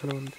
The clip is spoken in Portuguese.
Pronto.